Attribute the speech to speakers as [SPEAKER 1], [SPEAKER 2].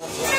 [SPEAKER 1] Yeah.